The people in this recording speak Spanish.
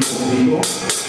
conmigo.